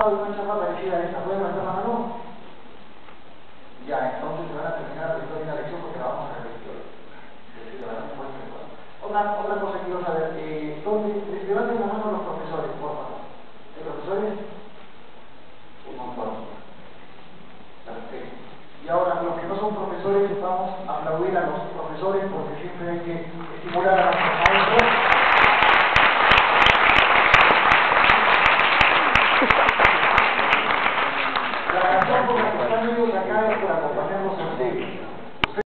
una charla parecida a esta, ¿pueden levantar la mano? Ya, entonces se van a terminar de toda la lección porque la vamos a repetir hoy. Otra, otra cosa que quiero saber, eh, ¿dónde, levanten la mano los profesores, por favor. ¿Hay profesores? Un montón. Perfecto. Y ahora, los que no son profesores, vamos a aplaudir a los profesores porque siempre hay que estimular a los maestros. acá